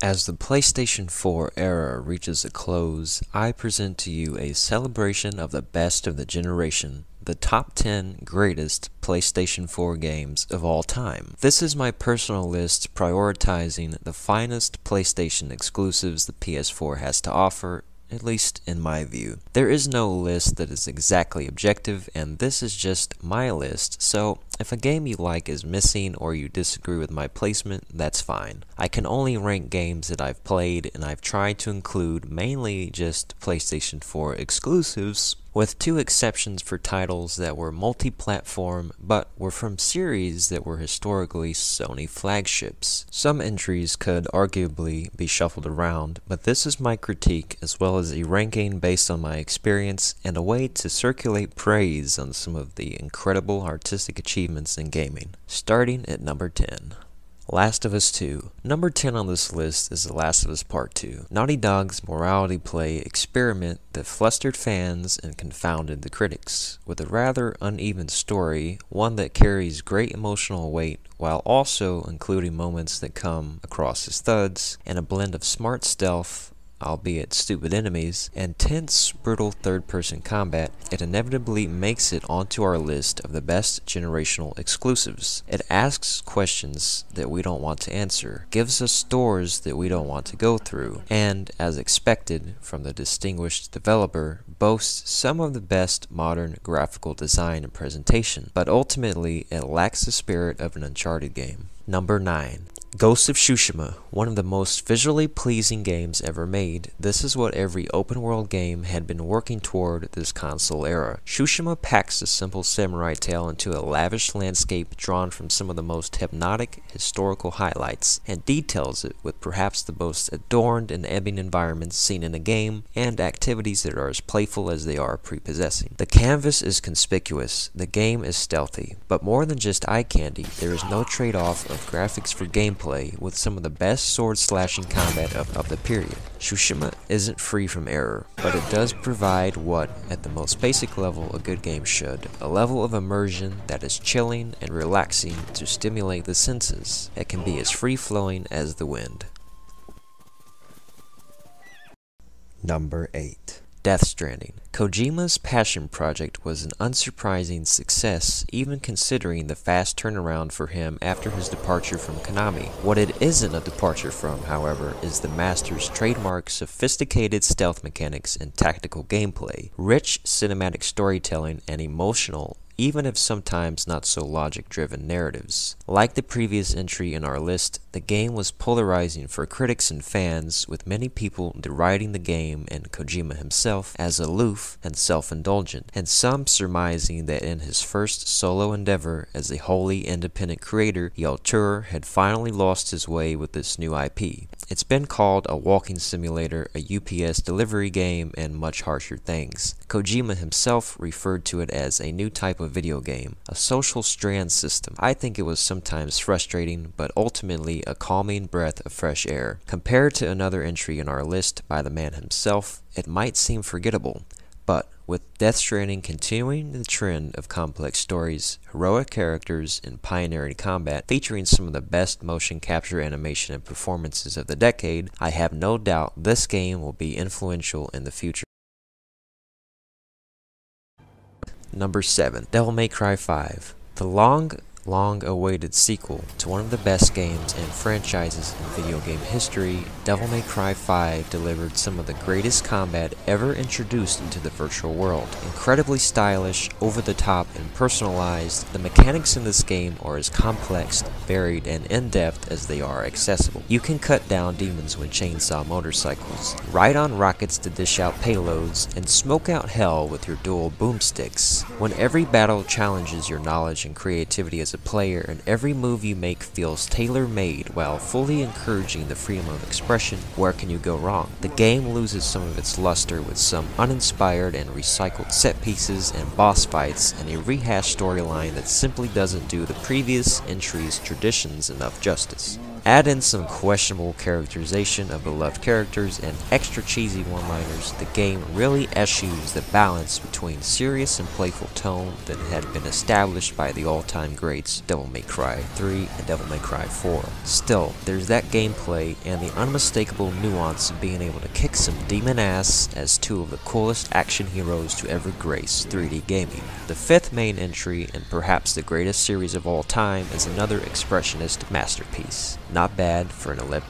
As the PlayStation 4 era reaches a close, I present to you a celebration of the best of the generation, the top 10 greatest PlayStation 4 games of all time. This is my personal list prioritizing the finest PlayStation exclusives the PS4 has to offer at least in my view. There is no list that is exactly objective, and this is just my list, so if a game you like is missing or you disagree with my placement, that's fine. I can only rank games that I've played, and I've tried to include mainly just PlayStation 4 exclusives, with two exceptions for titles that were multi-platform but were from series that were historically Sony flagships. Some entries could arguably be shuffled around, but this is my critique as well as a ranking based on my experience and a way to circulate praise on some of the incredible artistic achievements in gaming. Starting at number 10. Last of Us 2. Number 10 on this list is The Last of Us Part 2. Naughty Dog's morality play experiment that flustered fans and confounded the critics. With a rather uneven story, one that carries great emotional weight while also including moments that come across as thuds, and a blend of smart stealth, albeit stupid enemies, and tense, brutal third-person combat, it inevitably makes it onto our list of the best generational exclusives. It asks questions that we don't want to answer, gives us doors that we don't want to go through, and, as expected from the distinguished developer, boasts some of the best modern graphical design and presentation, but ultimately it lacks the spirit of an Uncharted game. Number 9. Ghost of Tsushima, one of the most visually pleasing games ever made. This is what every open world game had been working toward this console era. Tsushima packs the simple samurai tale into a lavish landscape drawn from some of the most hypnotic historical highlights, and details it with perhaps the most adorned and ebbing environments seen in a game, and activities that are as playful as they are prepossessing. The canvas is conspicuous, the game is stealthy, but more than just eye candy, there is no trade-off of graphics for gameplay gameplay with some of the best sword slashing combat of, of the period. Tsushima isn't free from error, but it does provide what, at the most basic level, a good game should. A level of immersion that is chilling and relaxing to stimulate the senses. It can be as free-flowing as the wind. Number 8 Death Stranding. Kojima's passion project was an unsurprising success, even considering the fast turnaround for him after his departure from Konami. What it isn't a departure from, however, is the master's trademark sophisticated stealth mechanics and tactical gameplay, rich cinematic storytelling, and emotional even if sometimes not so logic-driven narratives. Like the previous entry in our list, the game was polarizing for critics and fans, with many people deriding the game and Kojima himself as aloof and self-indulgent, and some surmising that in his first solo endeavor as a wholly independent creator, the had finally lost his way with this new IP. It's been called a walking simulator, a UPS delivery game, and much harsher things. Kojima himself referred to it as a new type of video game, a social strand system. I think it was sometimes frustrating, but ultimately a calming breath of fresh air. Compared to another entry in our list by the man himself, it might seem forgettable, but with Death Stranding continuing the trend of complex stories, heroic characters, and pioneering combat, featuring some of the best motion capture animation and performances of the decade, I have no doubt this game will be influential in the future. Number 7. Devil May Cry 5. The long long awaited sequel to one of the best games and franchises in video game history, Devil May Cry 5 delivered some of the greatest combat ever introduced into the virtual world. Incredibly stylish, over the top, and personalized, the mechanics in this game are as complex, varied, and in-depth as they are accessible. You can cut down demons with chainsaw motorcycles, ride on rockets to dish out payloads, and smoke out hell with your dual boomsticks. When every battle challenges your knowledge and creativity as a player and every move you make feels tailor-made while fully encouraging the freedom of expression, where can you go wrong? The game loses some of its luster with some uninspired and recycled set pieces and boss fights and a rehashed storyline that simply doesn't do the previous entry's traditions enough justice. Add in some questionable characterization of beloved characters and extra cheesy one-liners, the game really eschews the balance between serious and playful tone that had been established by the all-time greats Devil May Cry 3 and Devil May Cry 4. Still, there's that gameplay and the unmistakable nuance of being able to kick some demon ass as two of the coolest action heroes to ever grace 3D gaming. The fifth main entry, and perhaps the greatest series of all time, is another expressionist masterpiece. Not bad for an Olymp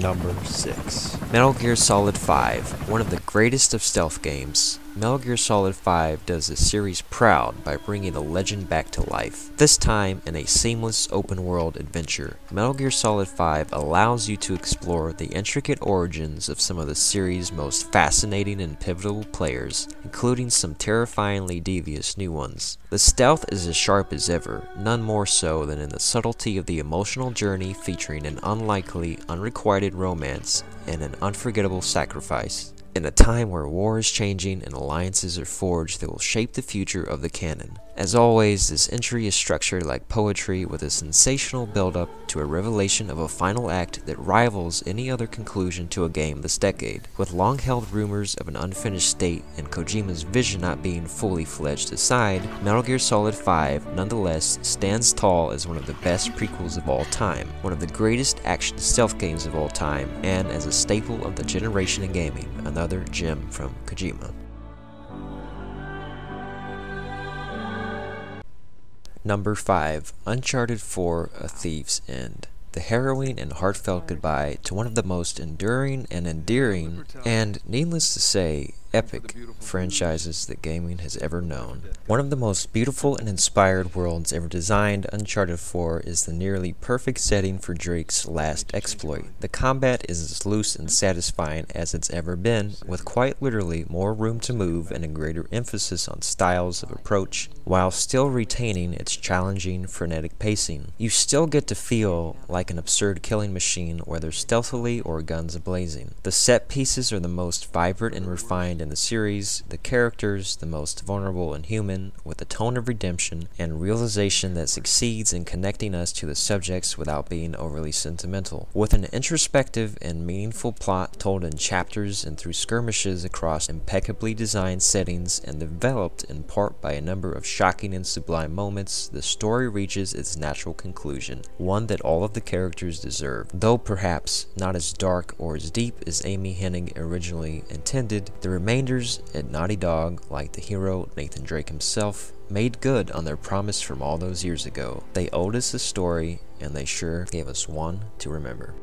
Number 6. Metal Gear Solid 5, one of the greatest of stealth games. Metal Gear Solid 5 does the series proud by bringing the legend back to life, this time in a seamless open-world adventure. Metal Gear Solid 5 allows you to explore the intricate origins of some of the series' most fascinating and pivotal players, including some terrifyingly devious new ones. The stealth is as sharp as ever, none more so than in the subtlety of the emotional journey featuring an unlikely, unrequited romance and an unforgettable sacrifice. In a time where war is changing and alliances are forged that will shape the future of the canon. As always, this entry is structured like poetry with a sensational build-up to a revelation of a final act that rivals any other conclusion to a game this decade. With long-held rumors of an unfinished state and Kojima's vision not being fully fledged aside, Metal Gear Solid 5 nonetheless stands tall as one of the best prequels of all time, one of the greatest action stealth games of all time, and as a staple of the generation in gaming, another gem from Kojima. Number 5. Uncharted 4 A Thief's End the harrowing and heartfelt goodbye to one of the most enduring and endearing, and needless to say, epic franchises that gaming has ever known. One of the most beautiful and inspired worlds ever designed, Uncharted 4 is the nearly perfect setting for Drake's last exploit. The combat is as loose and satisfying as it's ever been, with quite literally more room to move and a greater emphasis on styles of approach, while still retaining its challenging, frenetic pacing. You still get to feel like an absurd killing machine, whether stealthily or guns blazing. The set pieces are the most vibrant and refined in the series, the characters the most vulnerable and human, with a tone of redemption and realization that succeeds in connecting us to the subjects without being overly sentimental. With an introspective and meaningful plot told in chapters and through skirmishes across impeccably designed settings and developed in part by a number of shocking and sublime moments, the story reaches its natural conclusion, one that all of the characters deserve. Though perhaps not as dark or as deep as Amy Hennig originally intended, the remainders at Naughty Dog, like the hero Nathan Drake himself, made good on their promise from all those years ago. They owed us a story, and they sure gave us one to remember.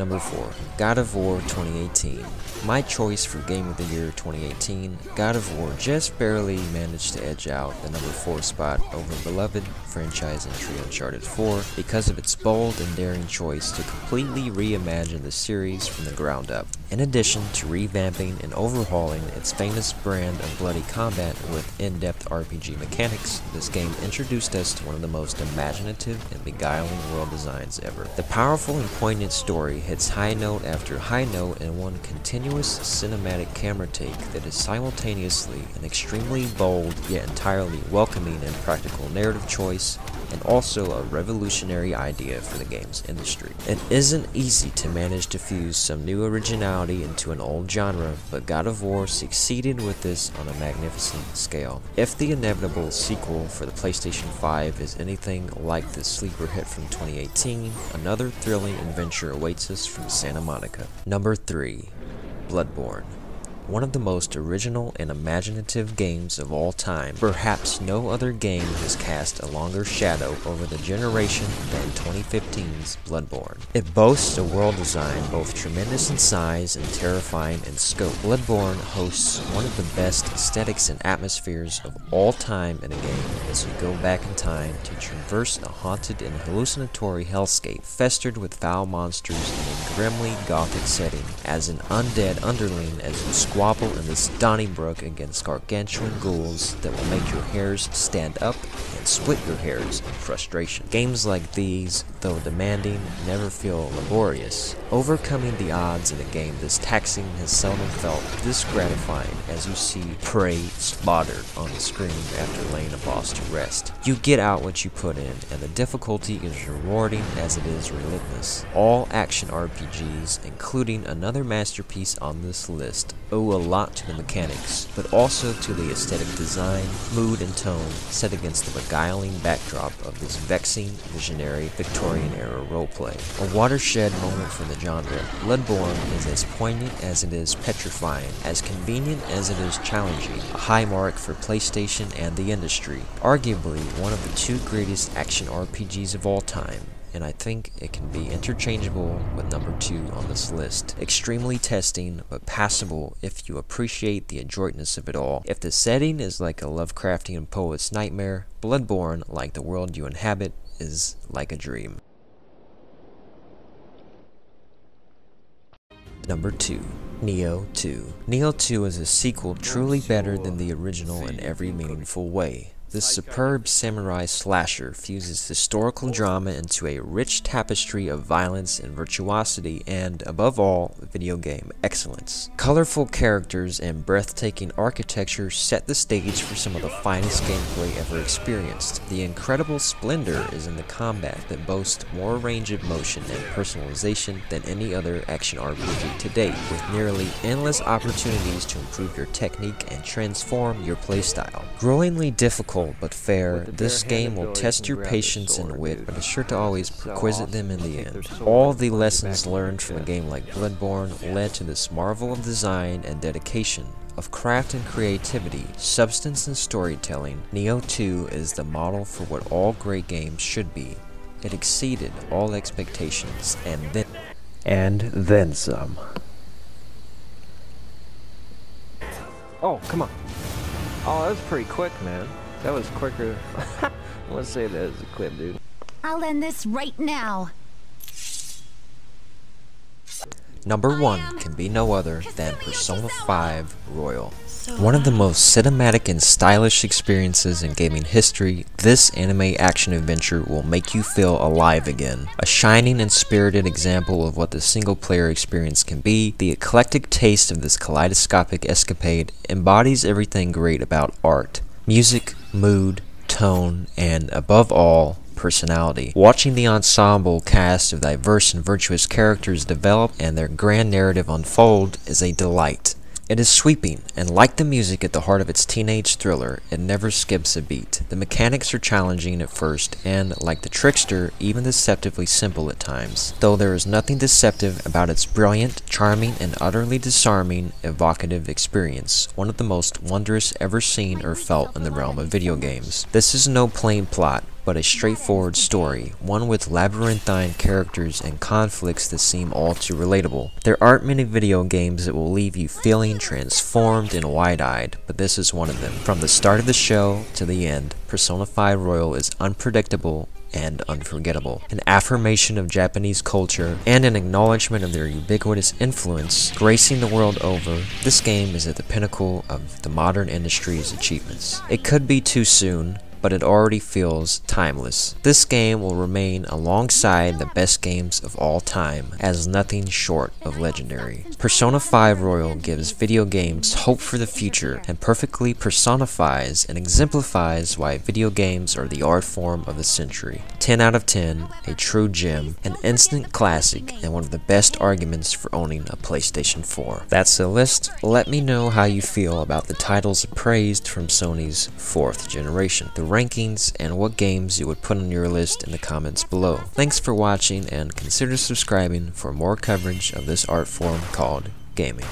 Number 4. God of War 2018. My choice for Game of the Year 2018, God of War just barely managed to edge out the number 4 spot over beloved franchise entry Uncharted 4 because of its bold and daring choice to completely reimagine the series from the ground up. In addition to revamping and overhauling its famous brand of bloody combat with in-depth RPG mechanics, this game introduced us to one of the most imaginative and beguiling world designs ever. The powerful and poignant story hits high note after high note in one continuous cinematic camera take that is simultaneously an extremely bold yet entirely welcoming and practical narrative choice and also a revolutionary idea for the games industry. It isn't easy to manage to fuse some new originality into an old genre, but God of War succeeded with this on a magnificent scale. If the inevitable sequel for the PlayStation 5 is anything like the sleeper hit from 2018, another thrilling adventure awaits us from Santa Monica. Number 3. Bloodborne one of the most original and imaginative games of all time. Perhaps no other game has cast a longer shadow over the generation than 2015's Bloodborne. It boasts a world design both tremendous in size and terrifying in scope. Bloodborne hosts one of the best aesthetics and atmospheres of all time in a game as we go back in time to traverse a haunted and hallucinatory hellscape festered with foul monsters in a grimly gothic setting as an undead underling as you squat squabble in this Donnybrook against gargantuan ghouls that will make your hairs stand up and split your hairs in frustration. Games like these, though demanding, never feel laborious. Overcoming the odds in a game this taxing has seldom felt this gratifying as you see prey slaughtered on the screen after laying a boss to rest. You get out what you put in, and the difficulty is rewarding as it is relentless. All action RPGs, including another masterpiece on this list, owe a lot to the mechanics, but also to the aesthetic design, mood, and tone set against the beguiling backdrop of this vexing, visionary Victorian-era roleplay. A watershed moment for the genre, Bloodborne is as poignant as it is petrifying, as convenient as it is challenging, a high mark for PlayStation and the industry, arguably one of the two greatest action RPGs of all time and I think it can be interchangeable with number 2 on this list. Extremely testing, but passable if you appreciate the adroitness of it all. If the setting is like a Lovecraftian poet's nightmare, Bloodborne, like the world you inhabit, is like a dream. Number 2. Nioh 2. Nioh 2 is a sequel truly better than the original in every meaningful way. This superb samurai slasher fuses historical drama into a rich tapestry of violence and virtuosity and, above all, video game excellence. Colorful characters and breathtaking architecture set the stage for some of the finest gameplay ever experienced. The incredible splendor is in the combat that boasts more range of motion and personalization than any other action RPG to date, with nearly endless opportunities to improve your technique and transform your playstyle. Growingly difficult difficult but fair, this game will test your patience and wit, but is sure to always perquisite them in the end. All the lessons learned from a game like Bloodborne led to this marvel of design and dedication. Of craft and creativity, substance and storytelling, Nioh 2 is the model for what all great games should be. It exceeded all expectations, and then... And then some. Oh, come on. Oh, that was pretty quick, man. That was quicker. I want to say that as a clip, dude. I'll end this right now. Number one can be no other than Persona 5 Royal. One of the most cinematic and stylish experiences in gaming history, this anime action adventure will make you feel alive again. A shining and spirited example of what the single player experience can be, the eclectic taste of this kaleidoscopic escapade embodies everything great about art. Music, mood, tone, and above all, personality. Watching the ensemble cast of diverse and virtuous characters develop and their grand narrative unfold is a delight. It is sweeping, and like the music at the heart of its teenage thriller, it never skips a beat. The mechanics are challenging at first, and, like the trickster, even deceptively simple at times, though there is nothing deceptive about its brilliant, charming, and utterly disarming, evocative experience, one of the most wondrous ever seen or felt in the realm of video games. This is no plain plot, but a straightforward story, one with labyrinthine characters and conflicts that seem all too relatable. There aren't many video games that will leave you feeling transformed and wide-eyed, but this is one of them. From the start of the show to the end, Persona 5 Royal is unpredictable and unforgettable. An affirmation of Japanese culture and an acknowledgement of their ubiquitous influence gracing the world over, this game is at the pinnacle of the modern industry's achievements. It could be too soon, but it already feels timeless. This game will remain alongside the best games of all time as nothing short of legendary. Persona 5 Royal gives video games hope for the future and perfectly personifies and exemplifies why video games are the art form of the century. 10 out of 10, a true gem, an instant classic, and one of the best arguments for owning a PlayStation 4. That's the list. Let me know how you feel about the titles praised from Sony's fourth generation. The rankings, and what games you would put on your list in the comments below. Thanks for watching and consider subscribing for more coverage of this art form called gaming.